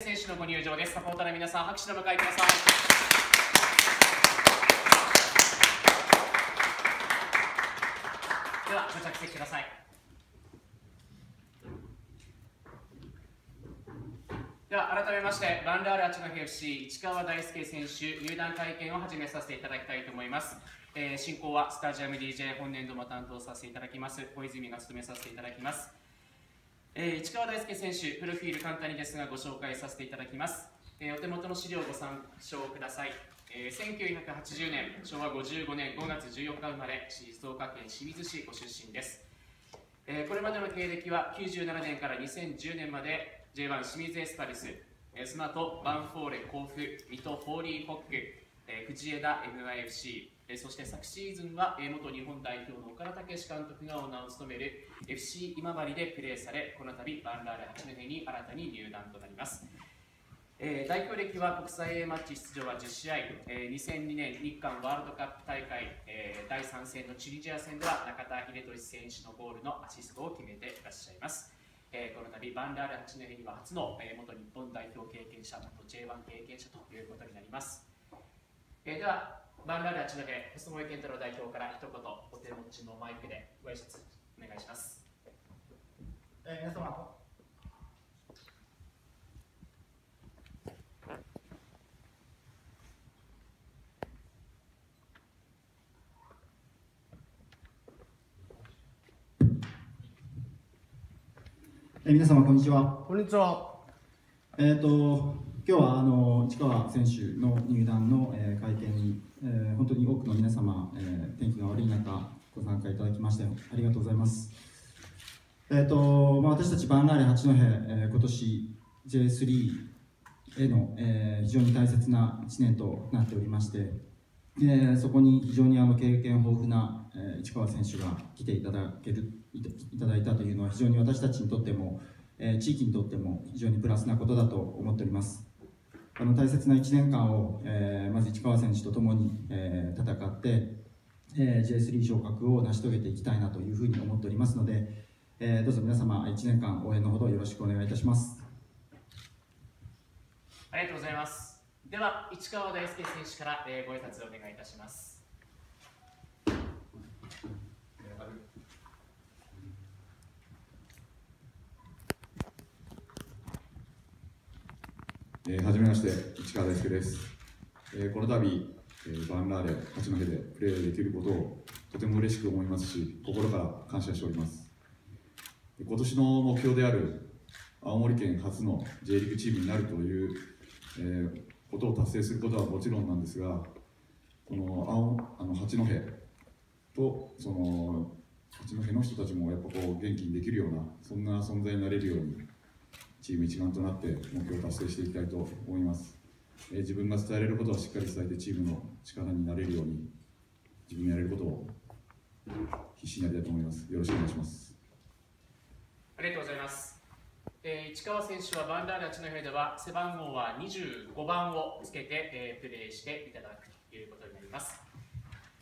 選手のご入場です。サポーターの皆さん、拍手の迎えください。では、ご着席ください。では、改めまして、バンラール八戸 FC 市川大輔選手入団会見を始めさせていただきたいと思います。えー進行はスタジアム DJ 本年度も担当させていただきます小泉が務めさせていただきます。えー市川大輔選手、プロフィール簡単にですがご紹介させていただきます。えーお手元の資料をご参照ください。えー1980年、昭和55年5月14日生まれ、静岡県清水市ご出身です。えーこれまでの経歴は97年から2010年まで J1 清水エスパルス、えーその後バンフォーレ甲府、水戸フォーリーホック、えー藤枝 MIFC、えそして昨シーズンは、え元日本代表の岡田武史監督がオーナーを務める FC 今治でプレーされ、この度バンラーレ八戸に新たに入団となります。えー代表歴は国際 A マッチ出場は10試合、えー2002年日韓ワールドカップ大会、え第3戦のチュニジア戦では中田英寿選手のゴールのアシストを決めていらっしゃいます。えーこの度バンラーレ八戸には初の、えー元日本代表経験者、元 J1 経験者ということになります。えーでは、バンラーレ八戸、細野健太郎代表から一言、お手持ちのマイクでご挨拶お願いします。えー皆様、えー皆様こんにちは。こんにちは。えっ、と今日はあの市川選手の入団の、えー会見に、えー本当に多くの皆様、えー天気が悪い中ご参加いただきましてありがとうございます。えっ、とまあ私たちバンラーレ八戸、えー今年 J3 への、えー非常に大切な1年となっておりまして、えーそこに非常にあの経験豊富な、えー市川選手が来ていただけるいたいただいたというのは非常に私たちにとっても、えー地域にとっても非常にプラスなことだと思っております。あの大切な1年間を、えーまず市川選手とともに、えー戦って、えー J3 昇格を成し遂げていきたいなというふうに思っておりますので、えーどうぞ皆様1年間応援のほどよろしくお願いいたします。ありがとうございます。では、市川大輔選手から、えーご挨拶をお願いいたします。えーはじめまして、市川大輔です。えーこの度、えーバンラーレ八戸でプレーできることをとても嬉しく思いますし、心から感謝しております。今年の目標である青森県初の J リーグチームになるという、えーことを達成することはもちろんなんですが、この青あの八戸とその八戸の人たちもやっぱこう元気にできるような、そんな存在になれるように、チーム一丸となって目標を達成していきたいと思います、えー自分が伝えられることはしっかり伝えてチームの力になれるように自分のやれることを必死にやりたいと思いますよろしくお願いしますありがとうございます。えー市川選手はバンダーレ八戸では背番号は25番をつけて、えープレーしていただくということになります。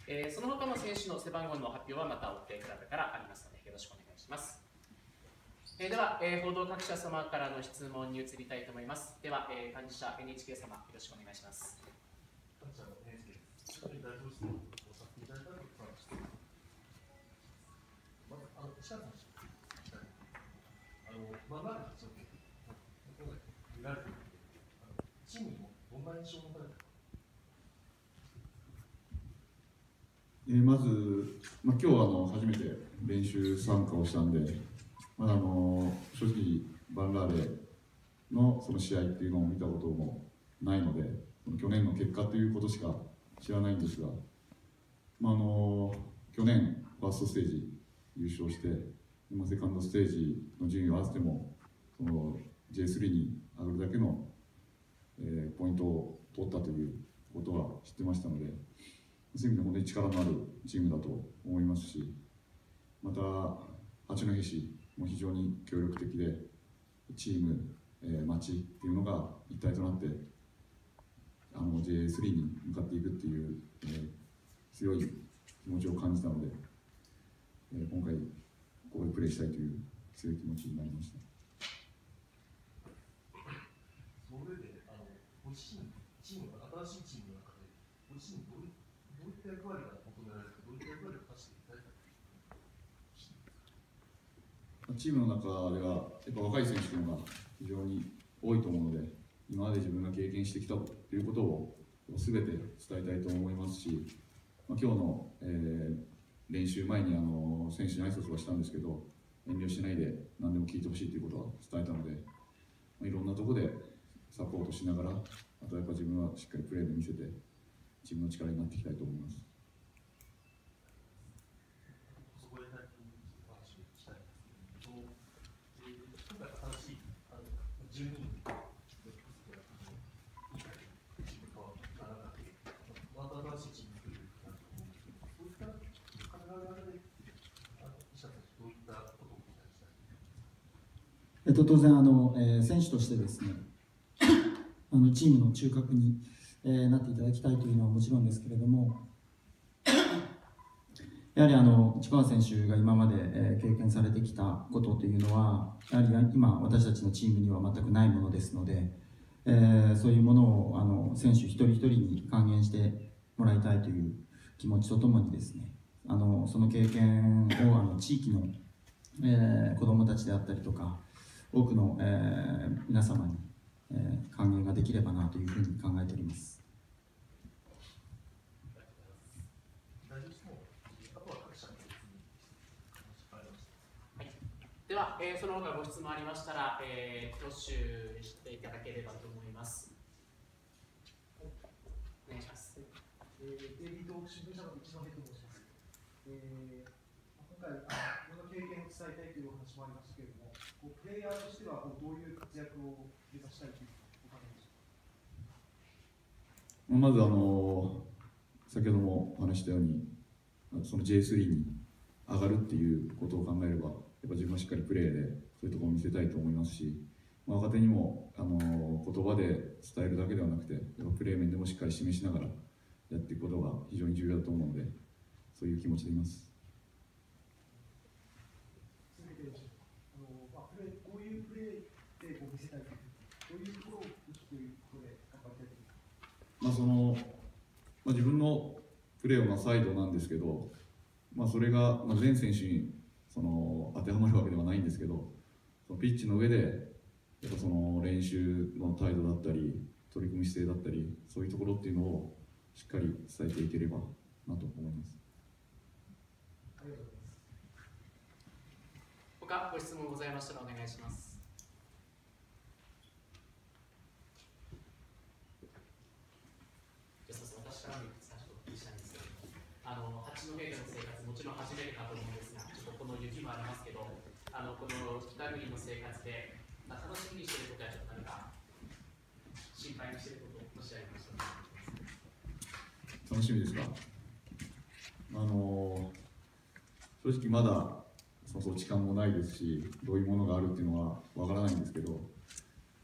えーその他の選手の背番号の発表はまた追ってクラブからありますのでよろしくお願いします。えーでは、えー報道各社様からの質問に移りたいと思います。では、えー幹事社 NHK 様よろしくお願いします。じゃあ、ね、ちょっと大丈夫ですね。おさせていただいたら、お話して。まず、あの、記者の話。あの、まあ、なんで、ちょっと、ここで見られてるんで、あの、チームにもどんな印象を持たれたか。えまず、まあ、今日はあの初めて練習参加をしたんで、まだあの正直、バンラーレのその試合っていうのを見たこともないので、その去年の結果ということしか知らないんですが、まあ、あの去年、ファーストステージ優勝して、今、セカンドステージの順位を合わせても、その J3 に上がるだけの、えーポイントを取ったということは知ってましたので。そういう意味で本当に力のあるチームだと思いますし、また八戸市もう非常に協力的で、チーム、えー町っていうのが一体となって、あの J3 に向かっていくっていう、えー強い気持ちを感じたので、えー今回、ここでプレーしたいという強い気持ちになりました。そ自身、チーム新しいチームの中で、ご自身どうどういった役割が求められるか、どういった役割を果たしていきたいか。チームの中ではやっぱ若い選手というのが非常に多いと思うので今まで自分が経験してきたということを全て伝えたいと思いますし、まあ、今日の、えー練習前にあの選手に挨拶はしたんですけど遠慮しないで何でも聞いてほしいということは伝えたので、まあ、いろんなところでサポートしながらあとやっぱ自分はしっかりプレーで見せて自分の力になっていきたいと思います。そこで最近お話をしたいんですけれども、えー今回新しいあの12人の一つであのいいチーム変わらなくて、また新しいチームというか、そういった考え方で、あの医者たちどういったことを期待したいえっと、当然あの、えー選手としてですね あのチームの中核に、えーなっていただきたいというのはもちろんですけれども やはりあの市川選手が今まで、えー経験されてきたことというのはやはり今私たちのチームには全くないものですので、えーそういうものをあの選手一人一人に還元してもらいたいという気持ちとともにですねあのその経験をあの地域の、えー子どもたちであったりとか多くの、えー皆様に、えー還元ができればなというふうに考えております。ではえーその他ご質問ありましたら、えー、挙手していただければと思います。お願いします。えー、デイリートーク新聞社の一野ヘッ申します。えー、今回、あの経験を伝えたいというお話もありましたけれども、こうプレイヤーとしてはこうどういう活躍を目指したいというお考えでしょうか。まずあの先ほどもお話したようにその J3 に上がるっていうことを考えればやっぱ自分はしっかりプレーでそういうところを見せたいと思いますし、まあ、若手にもあの言葉で伝えるだけではなくてやっぱプレー面でもしっかり示しながらやっていくことが非常に重要だと思うのでそういう気持ちでいます。続けてよろしいですか。あのまあプレーこういうプレーでこう見せたいという、ところを意識ということで頑張りたいというまあそのまあ、自分のプレーはサイドなんですけど、まあ、それがまあ全選手にその当てはまるわけではないんですけどそのピッチの上でやっぱその練習の態度だったり取り組む姿勢だったりそういうところっていうのをしっかり伝えていければなと思います。ありがとうございます。他ご質問ございましたらお願いします。あそうそう私からもいくつかちょっとお聞きしたいんですけどあの八戸での生活もちろん初めてかと思うんですがちょっとこの雪もありますけどあのこの北国の生活で、まあ、楽しみにしていることはちょっと何か心配にしていることもしありました。ら楽しみですか？あの正直まだその土地勘もないですしどういうものがあるっていうのはわからないんですけど、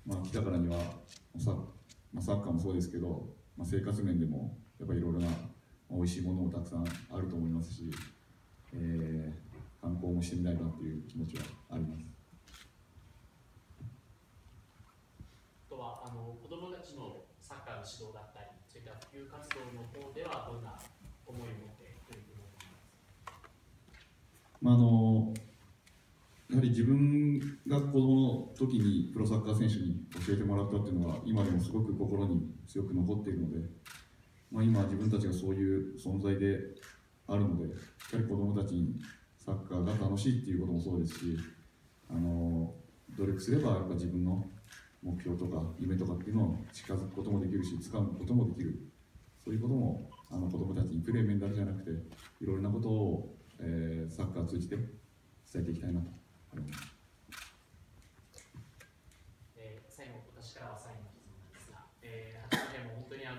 まあ、来たからにはサ,、まあ、サッカーもそうですけど、まあ、生活面でもやっぱりいろいろなまあ美味しいものもたくさんあると思いますし、えー観光もしてみたいなという気持ちはあります。あとはあの子どもたちのサッカーの指導だったりそういった普及活動の方ではどんな思いを持って取り組いますか？まあ、あのやはり自分が子供の時にプロサッカー選手に教えてもらったっていうのは今でもすごく心に強く残っているので、まあ、今自分たちがそういう存在であるのでしっかり子供たちにサッカーが楽しいっていうこともそうですしあの努力すればやっぱ自分の目標とか夢とかっていうのを近づくこともできるし掴むこともできるそういうこともあの子供たちにプレー面だけじゃなくていろいろなことをえーサッカーを通じて伝えていきたいなと思います。えー最後、私からは最後の質問なんですが、えー、八戸でも本当にあ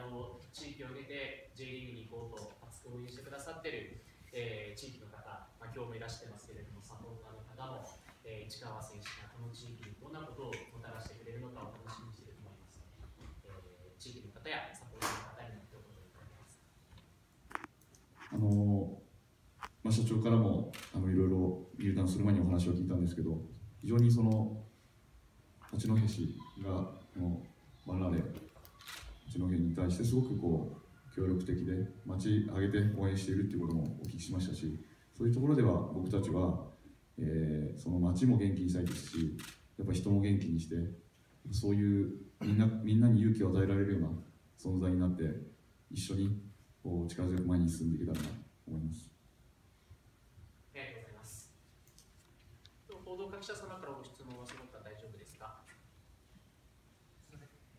の地域を挙げて J リーグに行こうと熱く応援してくださってる、えー地域の方、まあ、今日もいらしてますけれども、サポーターの方も、えー市川選手がこの地域にどんなことをもたらしてくれるのかを楽しみにしていると思います、えー地域の方やサポーターの方に一言いただけます。あのまあ、社長からもあのいろいろ入団する前にお話を聞いたんですけど非常にその八戸市がこのバンラーレ対してすごくこう協力的で町挙げて応援しているっていうこともお聞きしましたしそういうところでは僕たちは、えーその町も元気にしたいですしやっぱ人も元気にしてそういうみんなみんなに勇気を与えられるような存在になって一緒にこう力強く前に進んでいけたらなと思います。ありがとうございます。報道各社様からご質問はその他大丈夫ですか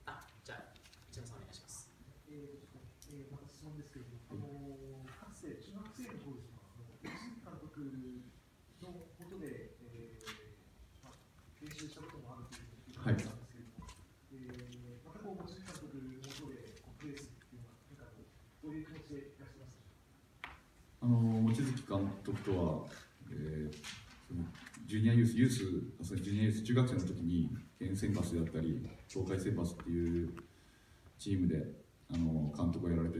あ、じゃあ、一野さんお願いします。えーえーまた質問ですけれども、あのかつて中学生の頃ですか、あの吉井監督のもとで、えーまあ、練習したこともあるというふうに伺ったんですけれども、えーまたこう、吉井監督のもとでこうプレーするっていうのは、なんかこうどうい。う気持ちでいらっしゃいますかあの望月監督とは、えーそのジュニアユース、ユース、あそうジュニアユース、中学生の時に県選抜であったり、東海選抜っていうチームであの監督をやられて、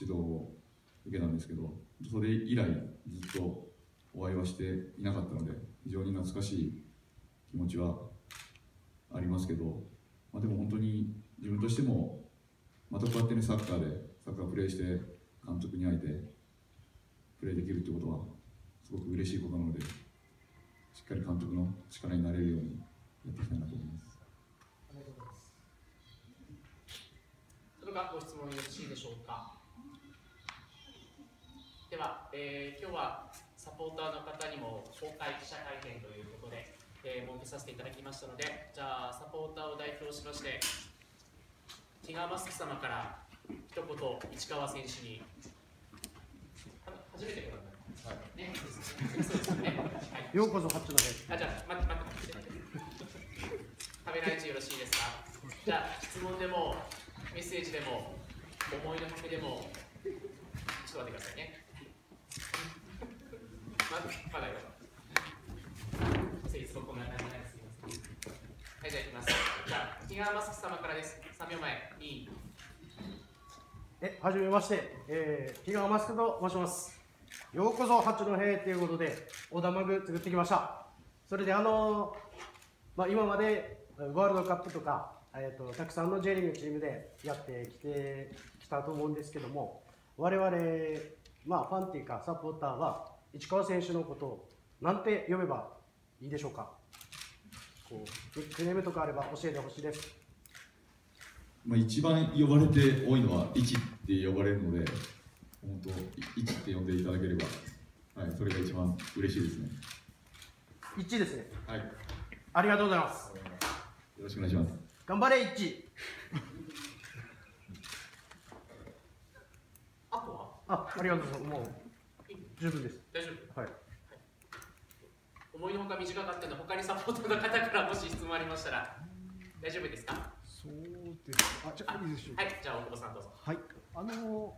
指導を受けたんですけど、それ以来、ずっとお会いはしていなかったので、非常に懐かしい気持ちはありますけど、まあ、でも本当に自分としても、またこうやってね、サッカーで、サッカープレーして、監督に会えて、プレーできるということはすごく嬉しいことなのでしっかり監督の力になれるようにやっていきたいなと思います。ありがとうございます。それではご質問よろしいでしょうか？では、えー今日はサポーターの方にも公開記者会見ということで、えー設けさせていただきましたので、じゃあ、サポーターを代表しまして、ティガーマスク様から一言、市川選手に、は初めてご覧になります。ね、そうですね。はいようこそハッチョのへあ、じゃあ、待って待って待って。カメラ位置よろしいですか？じゃあ、質問でも、メッセージでも、思いの丈でも、ちょっと待ってくださいね。まだよ。いつもこんな感じなんです。はい、じゃあ、いきます。じゃあ、ティガーマスク様からです。3秒前、2、え、はじめまして、えー、ティガーマスクと申します。ようこそ八戸ということで、オーダーマグ作ってきました。それで、あのーまあ、今までワールドカップとか、えー、とたくさんの J リーグチームでやってきてきたと思うんですけども、我々、まあ、ファンっていうか、サポーターは、市川選手のことをなんて呼べばいいでしょうか？こうニックネームとかあれば教えてほしいです。まあ、一番呼ばれて多いのは「一」って呼ばれるので本当「一」って呼んでいただければ、はい、それが一番嬉しいですね。一致ですね。はい、よありがとうございます。ろしくお願いします。頑張れ一致。あとは？あ、ありがとうございます。もう十分です。大丈夫？はい。思いのほか短かったので、他にサポーターの方からもし質問ありましたら、大丈夫ですか？そうです。あ、じゃあ、いいでしょうか。はい、じゃあ、大久保さんどうぞ。はい。あの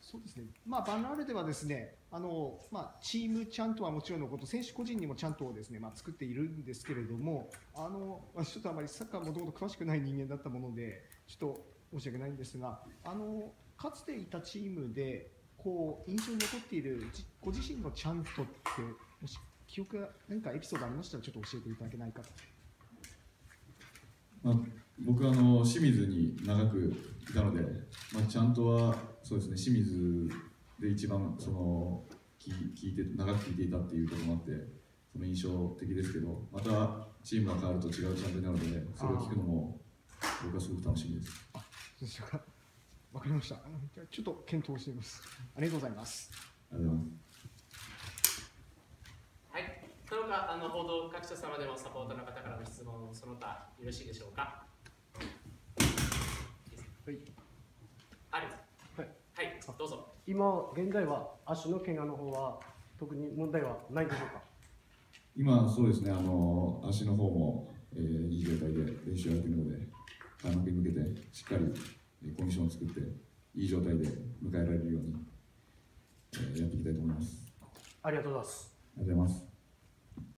そうですね。まあ、バンラーレではですね、あのまあ、チームちゃんとはもちろんのこと、選手個人にもちゃんとですね、まあ、作っているんですけれども、あの私ちょっとあまりサッカーもともと詳しくない人間だったもので、ちょっと申し訳ないんですが、あのかつていたチームで、こう印象に残っているじご自身のチャントって、もし記憶が何かエピソードありましたら、ちょっと教えていただけないかと。まあ、僕はあの清水に長くいたので、まあ、ちゃんとはそうですね清水で一番その聞聞いて長く聞いていたっていうこともあってその印象的ですけどまたチームが変わると違うチャントになるのでそれを聞くのも僕はすごく楽しみです。わかりました。あのじゃあちょっと検討してみます。ありがとうございます。ありがとうございますはい、その他、あの報道各社様でもサポーターの方からの質問、その他よろしいでしょうか？はい。ある。はい。はい、どうぞ。今現在は足の怪我の方は特に問題はないでしょうか？今そうですねあの足の方も、えーいい状態で練習やっているので開幕に向けてしっかりえーコンディションを作っていい状態で迎えられるように、えーやっていきたいと思います。ありがとうございます。ありがとうございます。